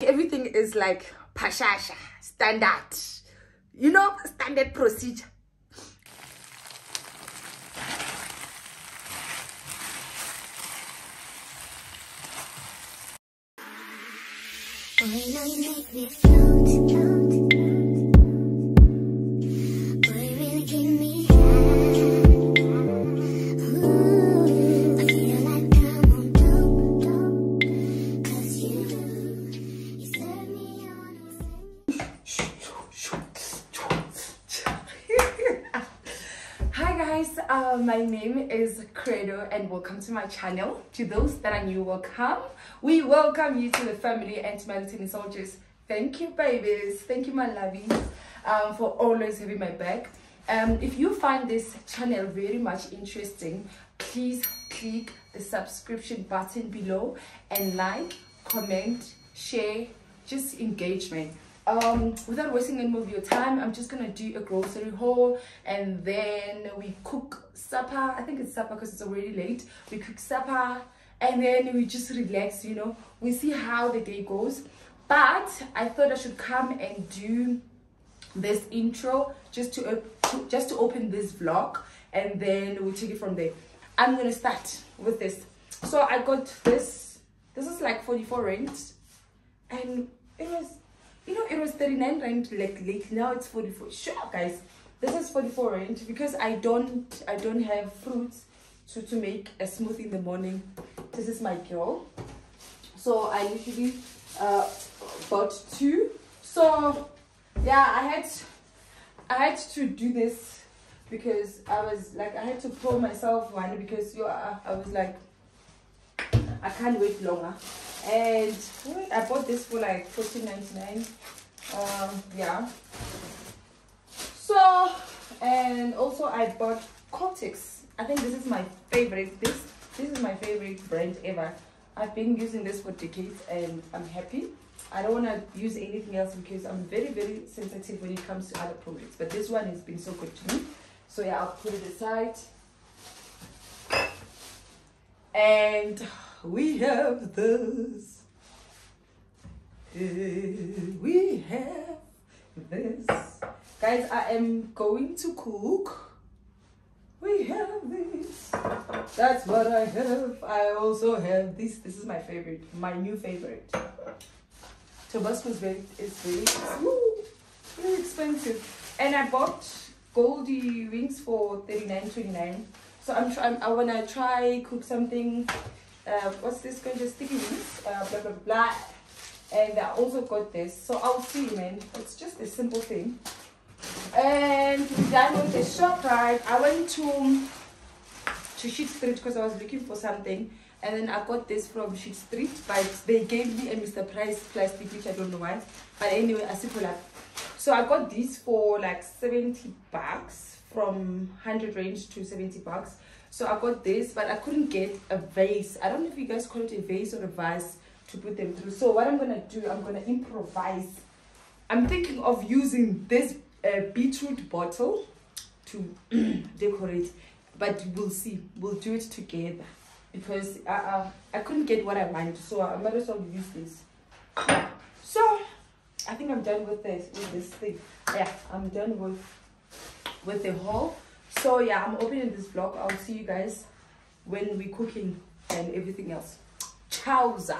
everything is like pashasha standard. You know standard procedure. Make float, uh, my name is credo and welcome to my channel. To those that are new welcome. We welcome you to the family and to my little soldiers. Thank you babies. Thank you my lovies um, for always having my back. Um, if you find this channel very much interesting please click the subscription button below and like comment share just engagement um without wasting any of your time i'm just gonna do a grocery haul and then we cook supper. I think it's supper because it's already late. We cook supper and then we just relax you know. We see how the day goes. But i thought i should come and do this intro just to, to just to open this vlog and then we'll take it from there. I'm gonna start with this. So i got this. This is like 44 rand and it was you know it was 39 rand like late now it's 44 sure guys. This is 44 rand because i don't i don't have fruits to to make a smoothie in the morning. This is my girl. So i literally uh bought two. So yeah i had i had to do this because i was like i had to pull myself one because you I, I was like I can't wait longer. And I bought this for like 14.99. Um, yeah. So, and also I bought Kotex. I think this is my favorite. This this is my favorite brand ever. I've been using this for decades and I'm happy. I don't want to use anything else because I'm very very sensitive when it comes to other products. But this one has been so good to me. So yeah, I'll put it aside. And we have this. Uh, we have this. Guys, I am going to cook. We have this. That's what I have. I also have this. This is my favorite, my new favorite. Tabasco is very, is very, very expensive. And I bought Goldi wings for thirty nine twenty nine. So I'm trying. I wanna try cook something. Uh, what's this called? Just sticky wings. Uh, blah blah blah. And I also got this. So I'll see, you, man. It's just a simple thing. And we're done with the Shoprite. I went to to Sheet Street because I was looking for something. And then I got this from Sheet Street, but they gave me a Mr. Price plastic, which I don't know why. But anyway, I see up. So I got these for like 70 bucks from 100 range to 70 bucks. So I got this, but I couldn't get a vase. I don't know if you guys call it a vase or a vase to put them through. So what I'm gonna do, I'm gonna improvise. I'm thinking of using this uh, beetroot bottle to decorate, but we'll see. We'll do it together because I, uh, I couldn't get what I wanted so I might as well use this. So I think I'm done with this with this thing. Yeah, I'm done with with the haul. So yeah, I'm opening this vlog. I'll see you guys when we're cooking and everything else. Chowza.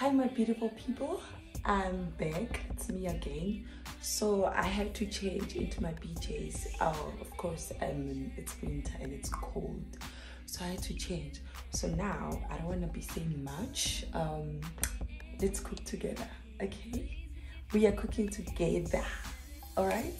Hi, my beautiful people. I'm back. It's me again. So I had to change into my PJs. Oh, of course, um, it's winter and it's cold, so I had to change. So now I don't want to be saying much. Um, let's cook together, okay? We are cooking together. All right.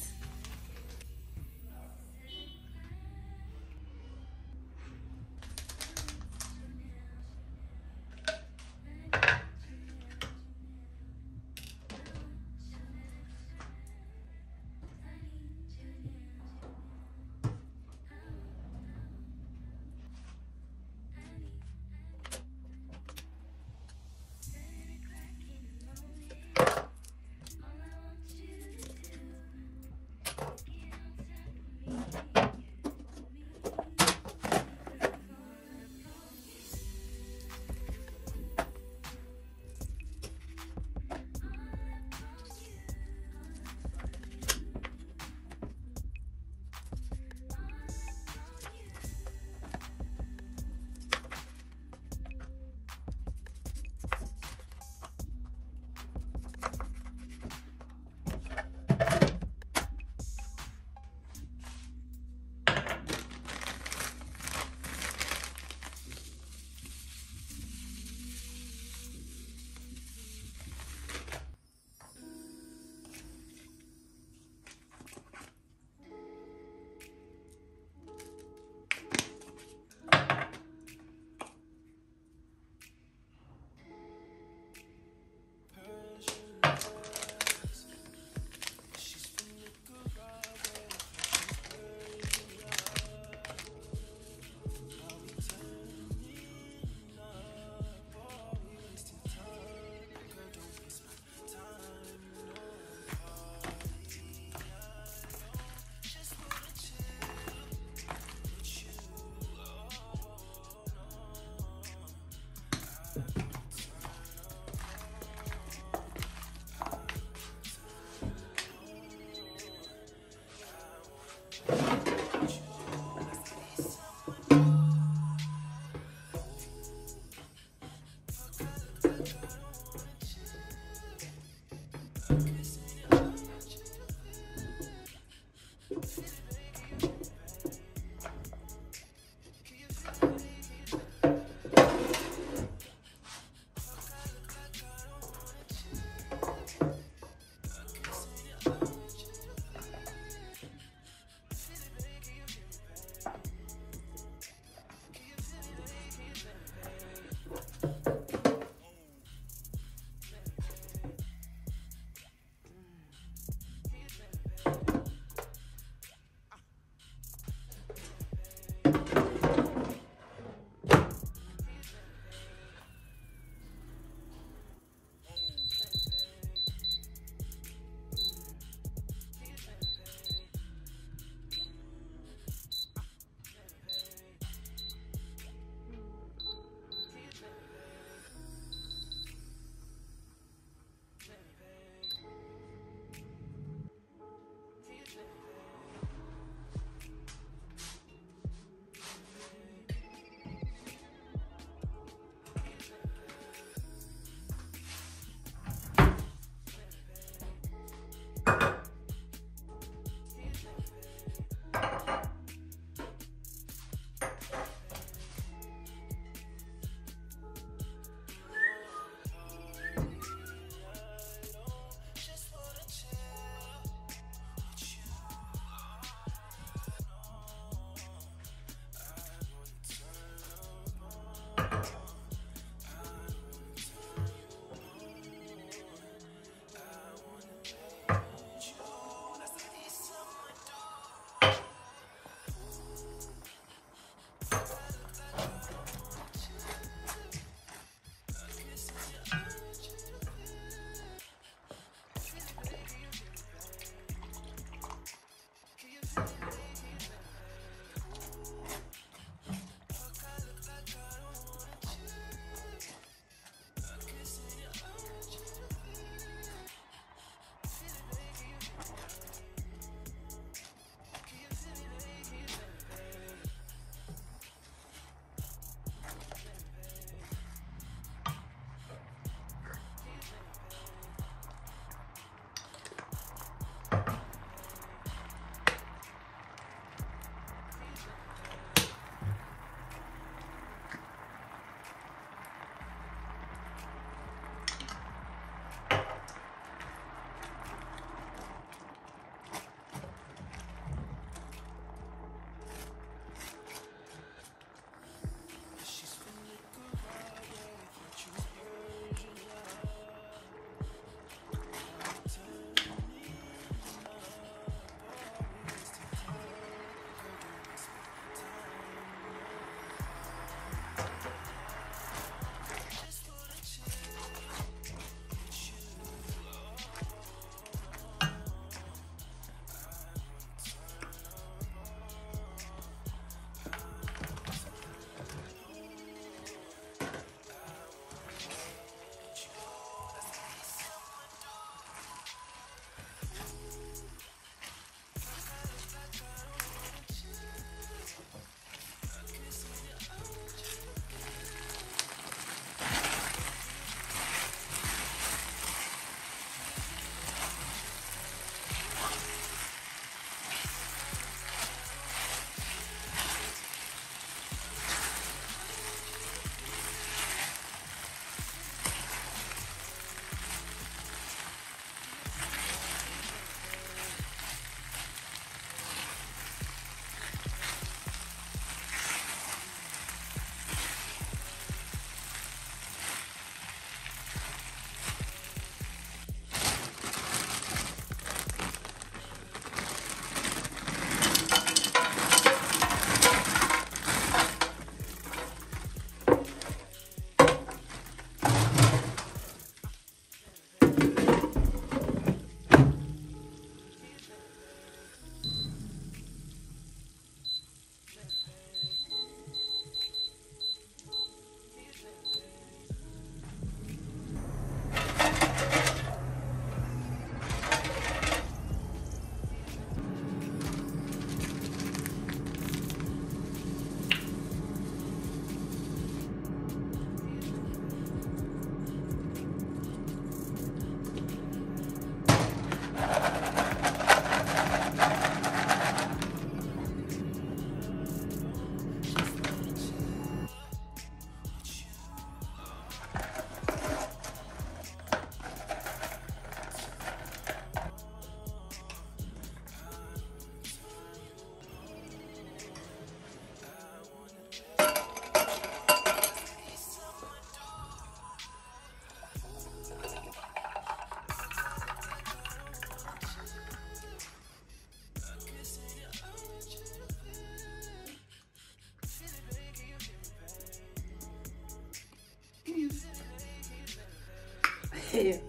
You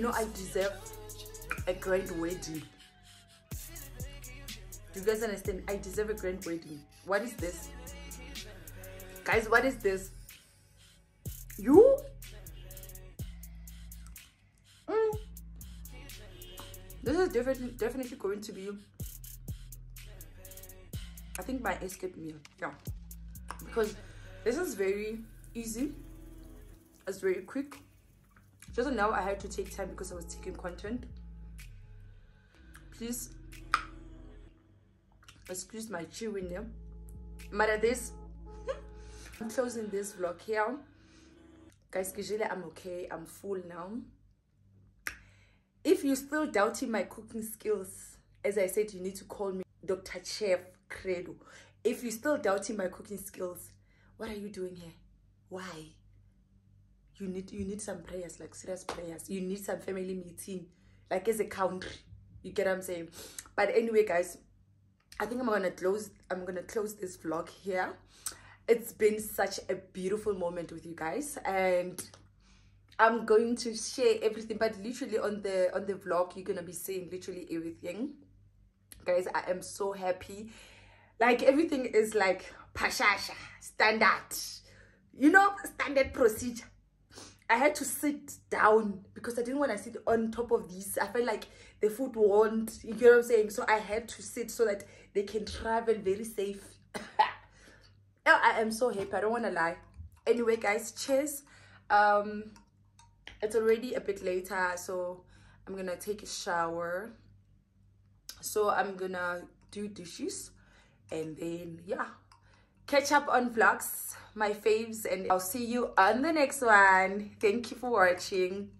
know, I deserve a grand wedding. Do you guys understand? I deserve a grand wedding. What is this? Guys, what is this? You? Mm. This is definitely definitely going to be I think my escape meal. Yeah. Because this is very easy. It's very quick. Just now I had to take time because I was taking content. Please excuse my chewing there. But this I'm closing this vlog here. Guys, usually I'm okay. I'm full now. If you're still doubting my cooking skills, as I said, you need to call me Dr. Chef Credo. If you're still doubting my cooking skills, what are you doing here? Why? You need you need some prayers, like serious prayers. You need some family meeting, like as a country. You get what I'm saying? But anyway, guys, I think I'm gonna close. I'm gonna close this vlog here. It's been such a beautiful moment with you guys, and I'm going to share everything. But literally on the on the vlog, you're gonna be seeing literally everything guys i am so happy like everything is like pashasha standard. You know standard procedure. I had to sit down because i didn't want to sit on top of these i felt like the food won't you get what i'm saying? So i had to sit so that they can travel very safe. Oh, i am so happy i don't want to lie. Anyway guys cheers. Um it's already a bit later so i'm gonna take a shower. So i'm gonna do dishes and then yeah. Catch up on vlogs my faves and i'll see you on the next one. Thank you for watching